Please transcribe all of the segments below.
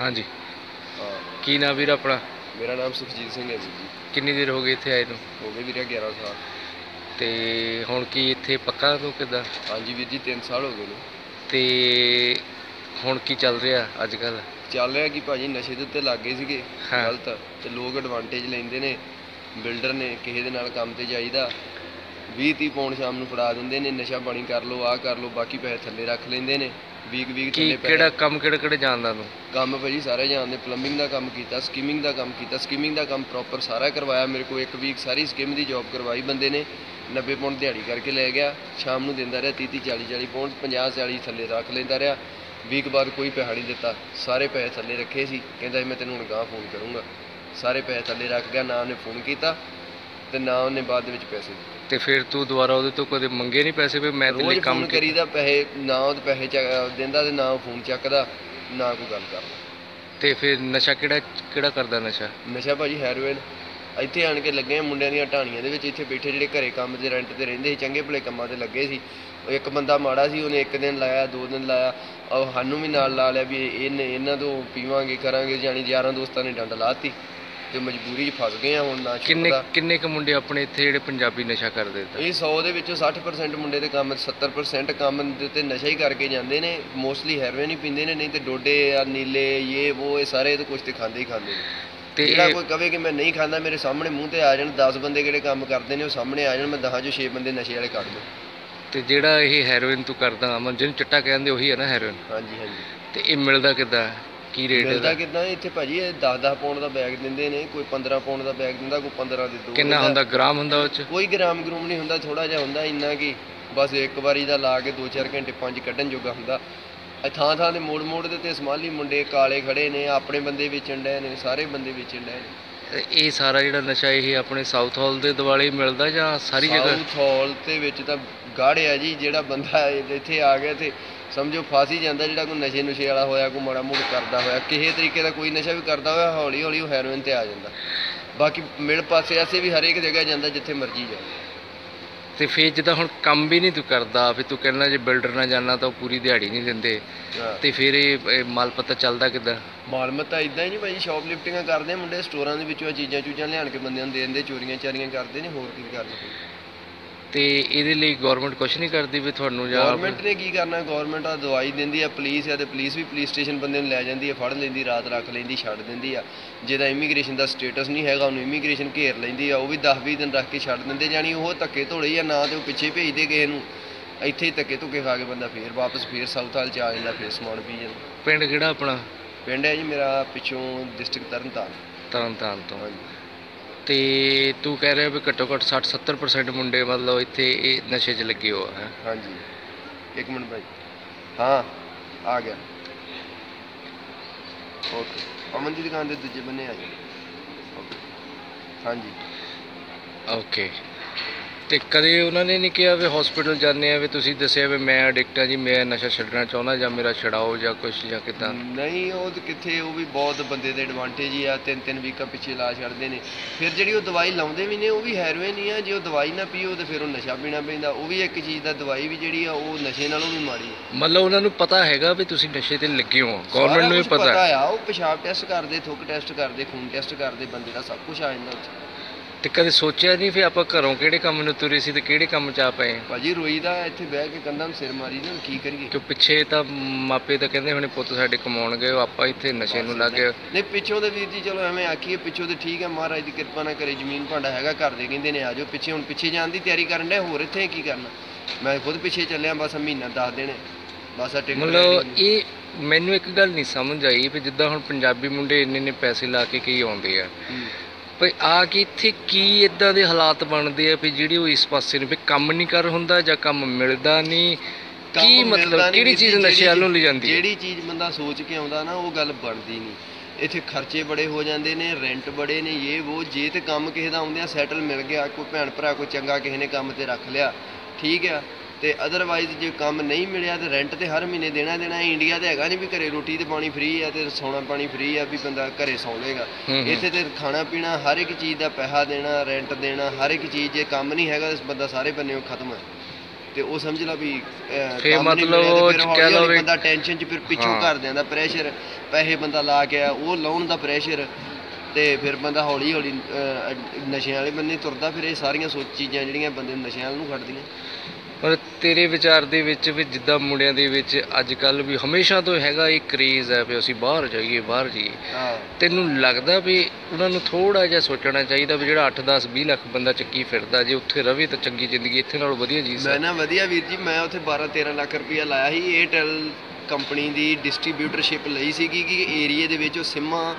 ਹਾਂਜੀ। ਹਾਂ ਕੀ ਨਾਮ ਵੀਰ ਆਪਣਾ? ਮੇਰਾ ਨਾਮ ਸੁਖਜੀਤ ਸਿੰਘ ਹੈ ਜੀ। ਕਿੰਨੀ ਦੇਰ ਹੋ ਗਈ ਇੱਥੇ ਆਏ ਨੂੰ? ਹੋ ਗਏ ਵੀਰੇ 11 ਸਾਲ। ਤੇ ਹੁਣ ਕੀ ਇੱਥੇ ਪੱਕਾ ਤੂੰ ਕਿੱਦਾਂ? ਹਾਂਜੀ ਵੀਰ ਜੀ 3 ਸਾਲ ਹੋ ਗਏ ਨੇ। ਤੇ ਹੁਣ ਕੀ ਚੱਲ ਰਿਹਾ ਅੱਜ ਕੱਲ ਚੱਲ ਰਿਹਾ ਕਿ ਭਾਜੀ ਨਸ਼ੇ ਦੇ ਉੱਤੇ ਲੱਗ ਗਏ ਸੀਗੇ। ਹਾਂ। ਗਲਤ। ਤੇ ਲੋਕ ਐਡਵਾਂਟੇਜ ਲੈਂਦੇ ਨੇ। ਬਿਲਡਰ ਨੇ ਕਿਸੇ ਦੇ ਨਾਲ ਕੰਮ ਤੇ ਜਾਈਦਾ। 20 30 ਪੌਂਡ ਸ਼ਾਮ ਨੂੰ ਫੜਾ ਦਿੰਦੇ ਨੇ ਨਸ਼ਾ ਪਾਣੀ ਕਰ ਲਓ ਆਹ ਕਰ ਲਓ ਬਾਕੀ ਪੈਸੇ ਥੱਲੇ ਰੱਖ ਲੈਂਦੇ ਨੇ ਵੀਕ ਵੀਕ ਕੀ ਥੱਲੇ ਕਿਹੜਾ ਪੈਸੇ। ਕੰਮ ਕਿਹੜਾ ਕਿਹੜੇ ਜਾਣਦਾ ਤੂੰ? ਕੰਮ ਭਾਜੀ ਸਾਰੇ ਜਾਣਦੇ ਪਲੰਬਿੰਗ ਦਾ ਕੰਮ ਕੀਤਾ ਸਕੀਮਿੰਗ ਦਾ ਕੰਮ ਕੀਤਾ ਸਕੀਮਿੰਗ ਦਾ ਕੰਮ ਪ੍ਰੋਪਰ ਸਾਰਾ ਕਰਵਾਇਆ ਮੇਰੇ ਕੋਲ ਇੱਕ ਵੀਕ ਸਾਰੀ ਸਕੀਮ ਦੀ ਜੌਬ ਕਰਵਾਈ ਬੰਦੇ ਨੇ 90 ਪੌਂਡ ਦਿਹਾੜੀ ਕਰਕੇ ਲੈ ਗਿਆ ਸ਼ਾਮ ਨੂੰ ਦਿੰਦਾ ਰਿਹਾ 30 30 40 40 ਪੌਂਡ 50 40 ਥੱਲੇ ਰੱਖ ਲੈਂਦਾ ਰਿਹਾ ਵੀਕ ਬਾਅਦ ਕੋਈ ਪੈਸਾ ਨਹੀਂ ਦਿੱਤਾ ਸਾਰੇ ਪੈਸੇ ਥੱਲੇ ਰੱਖੇ ਸੀ ਕਹਿੰਦਾ ਸੀ ਮੈਂ ਤੈਨੂੰ ਹੁਣ ਗਾਂ ਫੋਨ ਕਰੂੰਗਾ ਸਾਰੇ ਪੈਸੇ ਥੱਲੇ ਰੱਖ ਗਿਆ ਨਾ ਉਹਨੇ ਫੋਨ ਕੀਤਾ ਤੇ ਨਾ ਉਹਨੇ ਬਾਅਦ ਦੇ ਵਿੱਚ ਪੈਸੇ ਦਿੱਤੇ। ਤੇ ਫਿਰ ਤੂੰ ਦੁਬਾਰਾ ਉਹਦੇ ਤੋਂ ਕਦੇ ਮੰਗੇ ਨਹੀਂ ਪੈਸੇ ਵੀ ਮੈਂ ਤੇਰੇ ਲਈ ਰੋਜ਼ ਕੰਮ ਕੀਤਾ? ਕਰੀਦਾ ਪੈਸੇ ਨਾ ਉਹ ਪੈਸੇ ਚੱਕ- ਦਿੰਦਾ ਤੇ ਨਾ ਉਹ ਫੋਨ ਚੱਕਦਾ ਨਾ ਕੋਈ ਗੱਲ ਕਰਦਾ। ਤੇ ਫਿਰ ਨਸ਼ਾ ਕਿਹੜਾ ਕਿਹੜਾ ਕਰਦਾ ਨਸ਼ਾ? ਨਸ਼ਾ ਭਾਜੀ ਹੈਰੋਇਨ। ਇੱਥੇ ਆਣ ਕੇ ਲੱਗੇ ਆ ਮੁੰਡਿਆਂ ਦੀਆਂ ਢਾਣੀਆਂ ਦੇ ਵਿੱਚ ਇੱਥੇ ਬੈਠੇ ਜਿਹੜੇ ਘਰੇ ਕੰਮ ਤੇ ਰੈਂਟ ਤੇ ਰਹਿੰਦੇ ਸੀ ਚੰਗੇ ਭਲੇ ਕੰਮਾਂ ਤੇ ਲੱਗੇ ਸੀ। ਉਹ ਇੱਕ ਬੰਦਾ ਮਾੜਾ ਸੀ ਉਹਨੇ ਇੱਕ ਦਿਨ ਲਾਇਆ ਦੋ ਦਿਨ ਲਾਇਆ। ਉਹ ਸਾਨੂੰ ਵੀ ਨਾਲ ਲਾ ਲਿਆ ਵੀ ਇਹਨੇ ਇਹਨਾਂ ਤੋਂ ਪੀਵਾਂਗੇ ਕਰਾਂਗੇ ਜਾਣੀ ਯਾਰਾਂ ਦੋਸਤਾਂ ਨੇ ਡੰਡ ਲਾਤੀ ਤੇ ਮਜਬੂਰੀ 'ਚ ਫਸ ਗਏ ਆ ਹੁਣ ਨਾ ਕਿੰਨੇ ਛੁੱਟਦਾ ਕਿੰਨੇ ਕੁ ਮੁੰਡੇ ਆਪਣੇ ਇੱਥੇ ਜਿਹੜੇ ਪੰਜਾਬੀ ਨਸ਼ਾ ਕਰਦੇ ਤਾਂ? ਇਹ 100 ਦੇ ਵਿੱਚੋਂ 60% ਮੁੰਡੇ ਦੇ ਕੰਮ 70% ਕੰਮ ਦੇ ਉੱਤੇ ਨਸ਼ਾ ਹੀ ਕਰਕੇ ਜਾਂਦੇ ਨੇ ਮੋਸਟਲੀ ਹੈਰੋਇਨ ਹੀ ਪੀਂਦੇ ਨੇ ਨਹੀਂ ਤੇ ਡੋਡੇ ਆ ਨੀਲੇ ਇਹ ਉਹ ਇਹ ਸਾਰੇ ਤੇ ਕੁਛ ਤੇ ਖਾਂਦੇ ਹੀ ਖਾਂਦੇ ਨੇ। ਤੇ ਜਿਹੜਾ ਇਹ ਕੋਈ ਕਵੇ ਕਿ ਮੈਂ ਨਹੀਂ ਖਾਂਦਾ ਮੇਰੇ ਸਾਹਮਣੇ ਮੂੰਹ ਤੇ ਆ ਜਾਣ 10 ਬੰਦੇ ਕਿਹੜੇ ਕੰਮ ਕਰਦੇ ਨੇ ਉਹ ਸਾਹਮਣੇ ਆ ਜਾਣ ਮੈਂ 10 ਚੋਂ 6 ਬੰਦੇ ਨਸ਼ੇ ਵਾਲੇ ਕੱਢ ਦੂੰ ਤੇ ਜਿਹੜਾ ਇਹ ਹੈਰੋਇਨ ਤੂੰ ਕਰਦਾ ਅਮਨ ਜਿਹਨੂੰ ਚਿੱਟਾ ਕਹਿੰਦੇ ਉਹੀ ਹੈ ਨਾ ਹੈਰੋਇਨ ਹਾਂਜੀ ਹਾਂਜੀ। ਤੇ ਇਹ ਮਿਲਦਾ ਕਿੱਦਾਂ? ਕੀ ਰੇਟ ਮਿਲਦਾ ਇਹਦਾ? ਕਿਦਾਂ? ਇੱਥੇ ਭਾਜੀ ਇਹ 10 10 ਪੌਂਡ ਦਾ ਬੈਗ ਦਿੰਦੇ ਨੇ ਕੋਈ 15 ਪੌਂਡ ਦਾ ਬੈਗ ਦਿੰਦਾ ਕੋਈ 15 ਦੇ ਦੋ ਕਿੰਨਾ। ਹੁੰਦਾ। ਗ੍ਰਾਮ ਹੁੰਦਾ ਉਹ ਚ? ਕੋਈ ਗ੍ਰਾਮ ਗਰੂਮ ਨਹੀਂ ਹੁੰਦਾ ਥੋੜਾ ਜਿਹਾ ਹੁੰਦਾ ਇੰਨਾ ਕਿ ਬਸ ਇੱਕ ਵਾਰੀ ਦਾ ਲਾ ਕੇ 2-4 ਘੰਟੇ ਪੰਜ ਕੱਢਣ ਜੋਗਾ ਹੁੰਦਾ। ਥਾਂ ਥਾਂ ਦੇ ਮੋੜ ਮੋੜ ਦੇ ਤੇ ਸਮਾਲੀ ਮੁੰਡੇ ਕਾਲੇ ਖੜੇ ਨੇ ਆਪਣੇ ਬੰਦੇ ਵੇਚਣ ਡਏ ਨੇ ਸਾਰੇ ਬੰਦੇ ਵੇਚਣ ਡਏ ਨੇ। ਇਹ ਸਾਰਾ ਜਿਹੜਾ ਨਸ਼ਾ ਇਹ ਆਪਣੇ ਸਾਊਥ ਹਾਲ ਦੇ ਦਿਵਾਲੇ ਮਿਲਦਾ ਜਾਂ ਸਾਰੀ ਜਗ੍ਹਾ? ਸਾਊਥ ਹਾਲ ਤੇ ਵਿੱਚ ਤਾਂ ਗਾੜਿਆ ਜੀ ਜਿਹੜਾ ਬੰਦਾ ਇੱਥੇ ਆ ਗਿਆ ਤੇ ਸਮਝੋ ਫਸ ਹੀ ਜਾਂਦਾ ਜਿਹੜਾ ਕੋਈ ਨਸ਼ੇ ਨੁਸ਼ੇ ਵਾਲਾ ਹੋਇਆ ਕੋਈ ਮਾੜਾ ਮੋੜ ਕਰਦਾ ਹੋਇਆ ਕਿਸੇ ਤਰੀਕੇ ਦਾ ਕੋਈ ਨਸ਼ਾ ਵੀ ਕਰਦਾ ਹੋਇਆ ਹੌਲੀ ਹੌਲੀ ਉਹ ਹੈਰੋਇਨ ਤੇ ਆ ਜਾਂਦਾ। ਬਾਕੀ ਮਿਲ ਪਾਸੇ ਐਸੇ ਵੀ ਹਰੇਕ ਜਗ੍ਹਾ ਜਾਂਦਾ ਜਿੱਥੇ ਮਰਜ਼ੀ ਜਾ ਤੇ ਫੇਰ ਜਿੱਦਾਂ ਹੁਣ ਕੰਮ ਵੀ ਨਹੀਂ ਤੂੰ ਕਰਦਾ ਫਿਰ ਤੂੰ ਕਹਿੰਦਾ ਜੇ ਬਿਲਡਰ ਨਾਲ ਜਾਣਾ ਤਾਂ ਉਹ ਪੂਰੀ ਦਿਹਾੜੀ ਨਹੀਂ ਦਿੰਦੇ। ਤੇ ਫਿਰ ਇਹ ਇਹ ਮਾਲ ਪਤਾ ਚੱਲਦਾ ਕਿੱਦਾਂ? ਮਾਲਮਤ ਤਾਂ ਇਦਾਂ ਹੀ ਨਹੀਂ ਭਾਈ ਸ਼ਾਪ ਲਿਫਟਿੰਗਾਂ ਕਰਦੇ ਆ ਮੁੰਡੇ ਸਟੋਰਾਂ ਦੇ ਵਿੱਚੋਂ ਚੀਜ਼ਾਂ ਚੂਜ਼ਾਂ ਲਿਆਣ ਕੇ ਬੰਦਿਆਂ ਨੂੰ ਦੇ ਦਿੰਦੇ ਚੋਰੀਆਂ ਚਾਰੀਆਂ ਕਰਦੇ ਨੇ ਹੋਰ ਕੀ ਕਰਦੇ ਤੇ ਇਹਦੇ ਲਈ ਗਵਰਨਮੈਂਟ ਕੁਝ ਨਹੀਂ ਕਰਦੀ ਵੀ ਤੁਹਾਨੂੰ ਜਾਂ ਗਵਰਨਮੈਂਟ ਨੇ ਕੀ ਕਰਨਾ? ਗਵਰਨਮੈਂਟ ਆ ਦਵਾਈ ਦਿੰਦੀ ਆ ਪੁਲਿਸ ਆ ਤੇ ਪੁਲਿਸ ਵੀ ਪੁਲਿਸ ਸਟੇਸ਼ਨ ਬੰਦੇ ਨੂੰ ਲੈ ਜਾਂਦੀ ਆ ਫੜ ਲੈਂਦੀ ਰਾਤ ਰੱਖ ਲੈਂਦੀ ਛੱਡ ਦਿੰਦੀ ਆ। ਜਿਹਦਾ ਇਮੀਗ੍ਰੇਸ਼ਨ ਦਾ ਸਟੇਟਸ ਨਹੀਂ ਹੈਗਾ ਉਹਨੂੰ ਇਮੀਗ੍ਰੇਸ਼ਨ ਘੇਰ ਲੈਂਦੀ ਆ ਉਹ ਵੀ 10 20 ਦਿਨ ਰੱਖ ਕੇ ਛੱਡ ਦਿੰਦੇ ਜਾਣੀ ਉਹ ਧੱਕੇ ਧੋਲੇ ਆ ਨਾ ਤੇ ਉਹ ਪਿੱਛੇ ਭੇਜਦੇ ਕਿਸੇ ਨੂੰ। ਇੱਥੇ ਹੀ ਧੱਕੇ ਧੁੱਕੇ ਖਾ ਕੇ ਬੰਦਾ ਫੇਰ ਵਾਪਸ ਫੇਰ ਸਾਊਥ ਹਾਲ ਚ ਆ ਜਾਂਦਾ ਫੇਰ ਸਮਾਨ ਪੀ ਜਾਂਦਾ। ਪਿੰਡ ਕਿਹੜਾ ਆਪਣਾ? ਪਿੰਡ ਹੈ ਜੀ ਮੇਰਾ ਪਿੱਛੋਂ ਡਿਸਟ੍ਰਿਕਟ ਤਰਨਤਾਰਨ। ਤਰਨਤਾਰਨ ਤੋਂ। ਹਾਂਜੀ। ਤੇ ਤੂੰ ਕਹਿ ਰਿਹਾ ਵੀ ਘੱਟੋ ਘੱਟ 60 70% ਮੁੰਡੇ ਮਤਲਬ ਇੱਥੇ ਇਹ ਨਸ਼ੇ 'ਚ ਲੱਗੇ ਹੋ ਹੈ? ਹਾਂਜੀ। ਇੱਕ ਮਿੰਟ ਭਾਈ ਹਾਂ ਆ ਗਿਆ। ਓਕੇ। ਅਮਨ ਦੀ ਦੁਕਾਨ ਦੇ ਦੂਜੇ ਬੰਨੇ ਆ ਜੀ ਓਕੇ। ਹਾਂਜੀ। ਓਕੇ। ਤੇ ਕਦੇ ਉਹਨਾਂ ਨੇ ਨਹੀਂ ਕਿਹਾ ਵੀ ਹਸਪੀਟਲ ਜਾਂਦੇ ਆ ਵੀ ਤੁਸੀਂ ਦੱਸਿਆ ਵੀ ਮੈਂ ਐਡਿਕਟ ਆ ਜੀ ਮੈਂ ਨਸ਼ਾ ਛੱਡਣਾ ਚਾਹੁੰਦਾ ਜਾਂ ਮੇਰਾ ਛਡਾਓ ਜਾਂ ਕੁਛ ਜਾਂ ਕਿਦਾਂ? ਨਹੀਂ ਉਹ ਤੇ ਕਿੱਥੇ ਉਹ ਵੀ ਬਹੁਤ ਬੰਦੇ ਦੇ ਐਡਵਾਂਟੇਜ ਹੀ ਆ ਤਿੰਨ ਤਿੰਨ ਵੀਕਾਂ ਪਿੱਛੇ ਲਾ ਛੱਡਦੇ ਨੇ। ਫਿਰ ਜਿਹੜੀ ਉਹ ਦਵਾਈ ਲਾਉਂਦੇ ਵੀ ਨੇ ਉਹ ਵੀ ਹੈਰੋਇਨ ਹੀ ਆ ਜੇ ਉਹ ਦਵਾਈ ਨਾ ਪੀਓ ਤੇ ਫਿਰ ਉਹ ਨਸ਼ਾ ਪੀਣਾ ਪੈਂਦਾ। ਉਹ ਵੀ ਇੱਕ ਚੀਜ਼ ਦਾ ਦਵਾਈ ਵੀ ਜਿਹੜੀ ਆ ਉਹ ਨਸ਼ੇ ਨਾਲੋਂ ਵੀ ਮਾੜੀ ਮਤਲਬ ਉਹਨਾਂ ਨੂੰ ਪਤਾ ਹੈਗਾ ਵੀ ਤੁਸੀਂ ਨਸ਼ੇ ਤੇ ਲੱਗੇ ਹੋ। ਗਵਰਨਮੈਂਟ ਨੂੰ ਵੀ ਪਤਾ ਆ ਉਹ ਪਿਸ਼ਾਬ ਟੈਸਟ ਕਰਦੇ ਥੁੱਕ ਟੈਸਟ ਕਰਦੇ ਖੂਨ ਟੈਸਟ ਕਰਦੇ ਬੰਦੇ ਦਾ ਸਭ ਕੁਝ ਆ ਜਾਂਦਾ ਉੱਥੇ। ਤੇ ਕਦੇ ਸੋਚਿਆ ਨਹੀਂ ਵੀ ਆਪਾਂ ਘਰੋਂ ਕਿਹੜੇ ਕੰਮ ਨੂੰ ਤੁਰੇ ਸੀ ਤੇ ਕਿਹੜੇ ਕੰਮ 'ਚ ਆ ਪਏ? ਭਾਜੀ ਰੋਈ ਦਾ ਇੱਥੇ ਬਹਿ ਕੇ ਕੰਧਾਂ ਨੂੰ ਸਿਰ ਮਾਰੀ ਨਾ ਕੀ ਕਰੀਏ? ਕਿ ਪਿੱਛੇ ਤਾਂ ਮਾਪੇ ਤਾਂ ਕਹਿੰਦੇ ਹੁਣੇ ਪੁੱਤ ਸਾਡੇ ਕਮਾਉਣ ਗਏ ਉਹ ਆਪਾਂ ਇੱਥੇ ਨਸ਼ੇ ਨੂੰ ਲੱਗ ਗਏ। ਨਹੀਂ ਪਿੱਛੋਂ ਦੇ ਵੀਰ ਜੀ ਚਲੋ ਐਵੇਂ ਆਖੀਏ ਪਿੱਛੋਂ ਤੇ ਠੀਕ ਹੈ ਮਹਾਰਾਜ ਦੀ ਕਿਰਪਾ ਨਾਲ ਕਰੇ ਜ਼ਮੀਨ ਭਾਂਡਾ ਹੈਗਾ ਘਰ ਦੇ ਕਹਿੰਦੇ ਨੇ ਆਜੋ ਪਿੱਛੇ ਹੁਣ ਪਿੱਛੇ ਜਾਣ ਦੀ ਤਿਆਰੀ ਕਰਨ ਦੇ ਹੋਰ ਇੱਥੇ ਕੀ ਕਰਨਾ? ਮੈਂ ਖੁਦ ਪਿੱਛੇ ਚੱਲਿਆ ਬਸ ਮਹੀਨਾ ਦੱਸ ਦੇਣੇ ਬਸ ਆ ਟਿਕਟ ਮਤਲਬ ਇਹ ਮੈਨੂੰ ਇੱਕ ਗੱਲ ਨਹੀਂ ਸਮਝ ਆਈ ਵੀ ਜਿੱਦਾਂ ਹੁਣ ਪੰਜਾਬੀ ਮੁੰਡੇ ਇੰਨੇ ਇੰਨੇ ਪੈਸੇ ਲਾ ਕੇ ਕਈ ਆਉਂਦੇ ਆ। ਭਈ ਆ ਕੇ ਇੱਥੇ ਕੀ ਇਦਾਂ ਦੇ ਹਾਲਾਤ ਬਣਦੇ ਆ ਵੀ ਜਿਹੜੀ ਉਹ ਇਸ ਪਾਸੇ ਨੂੰ ਵੀ ਕੰਮ ਨਹੀਂ ਕਰ ਹੁੰਦਾ ਜਾਂ ਕੰਮ ਮਿਲਦਾ ਨਹੀਂ? ਕੀ ਮਤਲਬ ਕਿਹੜੀ ਚੀਜ਼ ਨਸ਼ੇ ਵੱਲ ਲੈ ਜਾਂਦੀ ਹੈ? ਜਿਹੜੀ ਚੀਜ਼ ਬੰਦਾ ਸੋਚ ਕੇ ਆਉਂਦਾ ਨਾ ਉਹ ਗੱਲ ਬਣਦੀ ਨਹੀਂ। ਇੱਥੇ ਖਰਚੇ ਬੜੇ ਹੋ ਜਾਂਦੇ ਨੇ ਰੈਂਟ ਬੜੇ ਨੇ ਇਹ ਉਹ ਜੇ ਤੇ ਕੰਮ ਕਿਸੇ ਦਾ ਆਉਂਦਿਆਂ ਸੈਟਲ ਮਿਲ ਗਿਆ ਕੋਈ ਭੈਣ ਭਰਾ ਕੋਈ ਚੰਗਾ ਕਿਸੇ ਨੇ ਕੰਮ ਤੇ ਰੱਖ ਲਿਆ ਠੀਕ ਆ। ਤੇ ਅਦਰਵਾਈਜ਼ ਜੇ ਕੰਮ ਨਹੀਂ ਮਿਲਿਆ ਤੇ ਰੈਂਟ ਤੇ ਹਰ ਮਹੀਨੇ ਦੇਣਾ ਦੇਣਾ ਇੰਡੀਆ ਤੇ ਹੈਗਾ ਨਹੀਂ ਵੀ ਘਰੇ ਰੋਟੀ ਤੇ ਪਾਣੀ ਫ੍ਰੀ ਆ ਤੇ ਸੌਣਾ ਪਾਣੀ ਫ੍ਰੀ ਆ ਵੀ ਬੰਦਾ ਘਰੇ ਸੌਂ ਲੇਗਾ। ਇੱਥੇ ਤੇ ਖਾਣਾ ਪੀਣਾ ਹਰ ਇੱਕ ਚੀਜ਼ ਦਾ ਪੈਸਾ ਦੇਣਾ ਰੈਂਟ ਦੇਣਾ ਹਰ ਇੱਕ ਚੀਜ਼ ਜੇ ਕੰਮ ਨਹੀਂ ਹੈਗਾ ਤੇ ਬੰਦਾ ਸਾਰੇ ਬੰਨੇੋਂ ਖਤਮ ਹੈ ਤੇ ਉਹ ਸਮਝ ਲਾ ਵੀ ਨਹੀਂ ਮਤਲਬ ਕਹਿ ਲਓ ਬੰਦਾ ਟੈਨਸ਼ਨ 'ਚ ਫਿਰ ਪਿੱਛੋਂ। ਘਰਦਿਆਂ ਦਾ ਪ੍ਰੈਸ਼ਰ ਪੈਸੇ ਬੰਦਾ ਲਾ ਕੇ ਆ ਉਹ ਲਾਉਣ ਦਾ ਪ੍ਰੈਸ਼ਰ ਤੇ ਫਿਰ ਬੰਦਾ ਹੌਲੀ ਹੌਲੀ ਨਸ਼ਿਆਂ ਵਾਲੇ ਬੰਨੇ ਤੁਰਦਾ ਫਿਰ ਇਹ ਸਾਰੀਆਂ ਸੋਚ ਚੀਜ਼ਾਂ ਜਿਹੜੀਆਂ ਬੰਦੇ ਨੂੰ ਨਸ਼ਿਆਂ ਵੱਲ ਨੂੰ ਖੜਦੀਆਂ ਪਰ ਤੇਰੇ ਵਿਚਾਰ ਦੇ ਵਿੱਚ ਵੀ ਜਿੱਦਾਂ ਮੁੰਡਿਆਂ ਦੇ ਵਿੱਚ ਅੱਜ ਕੱਲ ਵੀ ਹਮੇਸ਼ਾ ਤੋਂ ਹੈਗਾ ਇਹ ਕਰੇਜ਼ ਹੈ ਵੀ ਅਸੀਂ ਬਾਹਰ ਜਾਈਏ ਬਾਹਰ ਜਾਈਏ। ਤੈਨੂੰ ਲੱਗਦਾ ਵੀ ਉਹਨਾਂ ਨੂੰ ਥੋੜਾ ਜਿਹਾ ਸੋਚਣਾ ਚਾਹੀਦਾ ਵੀ ਜਿਹੜਾ 8 10 20 ਲੱਖ ਬੰਦਾ ਚੱਕੀ ਫਿਰਦਾ ਜੇ ਉੱਥੇ ਰਵੇ ਤਾਂ ਚੰਗੀ ਜ਼ਿੰਦਗੀ ਇੱਥੇ ਨਾਲੋਂ ਵਧੀਆ ਜੀ ਮੈਂ ਨਾ ਵਧੀਆ ਵੀਰ ਜੀ ਮੈਂ ਉੱਥੇ 12 13 ਲੱਖ ਰੁਪਇਆ ਲਾਇਆ ਸੀ ਏਅਰਟੈਲ ਕੰਪਨੀ ਦੀ ਡਿਸਟ੍ਰੀਬਿਊਟਰਸ਼ਿਪ ਲਈ ਸੀਗੀ ਕਿ ਏਰੀਏ ਦੇ ਵਿੱਚ ਉਹ ਸਿੰਮਾਂ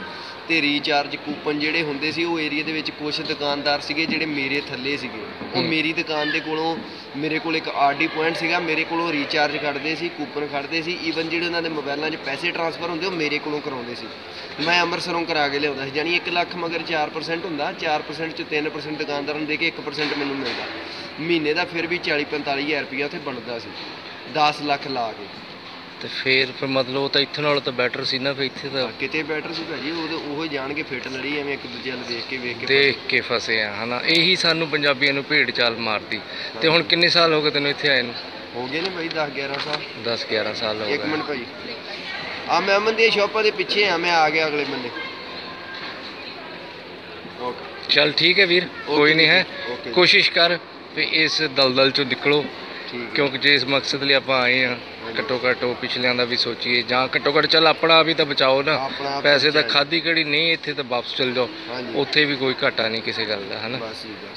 ਤੇ ਰੀਚਾਰਜ ਕੂਪਨ ਜਿਹੜੇ ਹੁੰਦੇ ਸੀ ਉਹ ਏਰੀਏ ਦੇ ਵਿੱਚ ਕੁਝ ਦੁਕਾਨਦਾਰ ਸੀਗੇ ਜਿਹੜੇ ਮੇਰੇ ਥੱਲੇ ਸੀਗੇ। ਉਹ। ਮੇਰੀ ਦੁਕਾਨ ਦੇ ਕੋਲੋਂ ਮੇਰੇ ਕੋਲ ਇੱਕ ਆਰਡੀ ਪੁਆਇੰਟ ਸੀਗਾ ਮੇਰੇ ਕੋਲੋਂ ਰੀਚਾਰਜ ਕੱਢਦੇ ਸੀ ਕੂਪਨ ਕੱਢਦੇ ਸੀ ਈਵਨ ਜਿਹੜੇ ਉਹਨਾਂ ਦੇ ਮੋਬਾਈਲਾਂ 'ਚ ਪੈਸੇ ਟ੍ਰਾਂਸਫਰ ਹੁੰਦੇ ਉਹ ਮੇਰੇ ਕੋਲੋਂ ਕਰਾਉਂਦੇ ਸੀ। ਮੈਂ ਅੰਮ੍ਰਿਤਸਰੋਂ ਕਰਾ ਕੇ ਲਿਆਉਂਦਾ ਸੀ ਜਾਨੀ 1 ਲੱਖ ਮਗਰ 4% ਹੁੰਦਾ 4% ਚ 3% ਦੁਕਾਨਦਾਰਾਂ ਨੂੰ ਦੇ ਕੇ 1% ਮੈਨੂੰ ਮਿਲਦਾ। ਮਹੀਨੇ ਦਾ ਫਿਰ ਵੀ 40 45000 ਰੁਪਇਆ ਉੱਥੇ ਬਣਦਾ ਸੀ 10 ਲੱਖ ਲਾ ਕੇ। ਤੇ ਫੇਰ ਫਿਰ ਮਤਲਬ ਉਹ ਤਾਂ ਇੱਥੇ ਨਾਲੋਂ ਤਾਂ ਬੈਟਰ ਸੀ ਨਾ ਫਿਰ ਇੱਥੇ ਤਾਂ ਕਿਤੇ ਬੈਟਰ ਸੀ ਭਾਜੀ ਉਹ ਉਹ ਜਾਣ ਕੇ ਫਿੱਟ ਲੜੀ ਐਵੇਂ ਇੱਕ ਦੂਜੇ ਵੱਲ ਦੇਖ ਕੇ ਵੇਖ ਕੇ ਦੇਖ ਕੇ ਫਸੇ ਆ ਹਨਾ। ਇਹੀ ਸਾਨੂੰ ਪੰਜਾਬੀਆਂ ਨੂੰ ਭੇਡ ਚਾਲ ਮਾਰਦੀ। ਤੇ ਹੁਣ ਕਿੰਨੇ ਸਾਲ ਹੋ ਗਏ ਤੈਨੂੰ ਇੱਥੇ ਆਏ ਨੂੰ? ਹੋ ਗਏ ਨੇ ਭਾਈ 10 11 ਸਾਲ। 10 11 ਸਾਲ ਹੋ ਇੱਕ ਗਏ। ਮਿੰਟ ਭਾਈ ਆ ਮੈਂ ਅਮਨ ਦੀਆਂ ਸ਼ਾਪਾਂ ਦੇ ਪਿੱਛੇ ਆ ਮੈਂ ਆ ਗਿਆ ਅਗਲੇ ਬੰਦੇ। ਓਕੇ ਚੱਲ ਠੀਕ ਹੈ ਵੀਰ ਕੋਈ ਨਹੀਂ ਹੈ। ਕੋਸ਼ਿਸ਼ ਕਰ ਵੀ ਇਸ ਦਲਦਲ ਚੋਂ ਨਿਕਲੋ। ਹੈ ਕਿਉਂਕਿ ਜੇ ਇਸ ਮਕਸਦ ਲਈ ਆਪਾਂ ਆਏ ਆ ਘੱਟੋ ਘੱਟ ਉਹ ਪਿਛਲਿਆਂ ਦਾ ਵੀ ਸੋਚੀਏ ਜਾਂ ਘੱਟੋ ਘੱਟ ਚੱਲ ਆਪਣਾ ਵੀ ਤਾਂ ਬਚਾਓ ਨਾ। ਪੈਸੇ ਤਾਂ। ਖਾਦੀ ਘੜੀ ਨਹੀਂ ਇੱਥੇ ਤਾਂ ਵਾਪਸ ਚਲ ਜਾਓ। ਉੱਥੇ ਵੀ ਕੋਈ ਘਾਟਾ ਨਹੀਂ ਕਿਸੇ ਗੱਲ ਦਾ ਹਨਾ?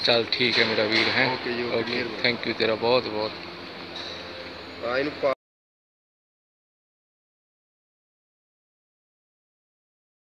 ਚੱਲ ਠੀਕ ਹੈ ਮੇਰਾ ਵੀਰ ਹੈ? ਓਕੇ ਥੈਂਕ ਯੂ ਤੇਰਾ ਬਹੁਤ ਬਹੁਤ